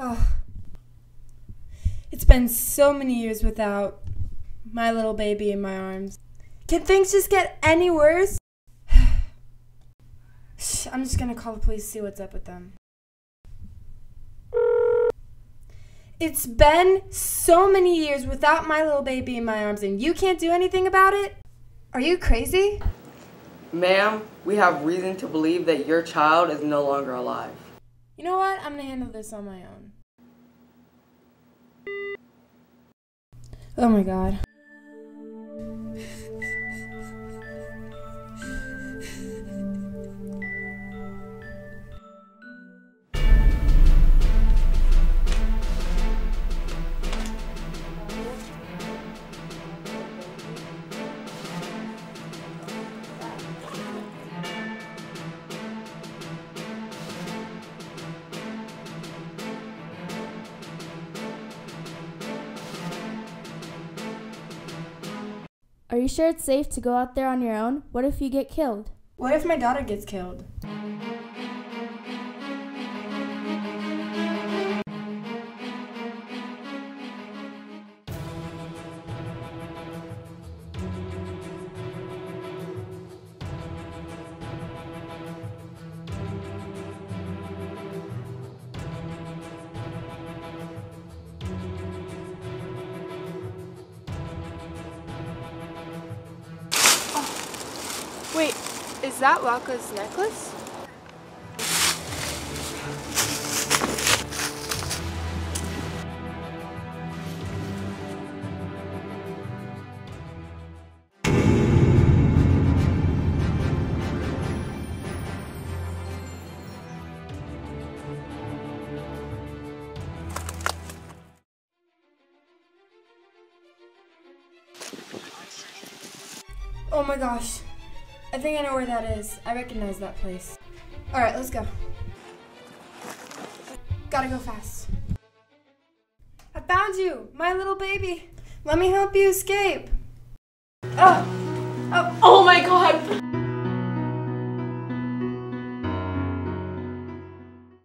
Oh. It's been so many years without my little baby in my arms. Can things just get any worse? I'm just gonna call the police see what's up with them. It's been so many years without my little baby in my arms, and you can't do anything about it? Are you crazy? Ma'am, we have reason to believe that your child is no longer alive. You know what? I'm gonna handle this on my own. Oh my god. Are you sure it's safe to go out there on your own? What if you get killed? What if my daughter gets killed? Wait, is that Waka's necklace? Oh my gosh. I think I know where that is. I recognize that place. Alright, let's go. Gotta go fast. I found you! My little baby! Let me help you escape! Oh! Oh, Oh my god!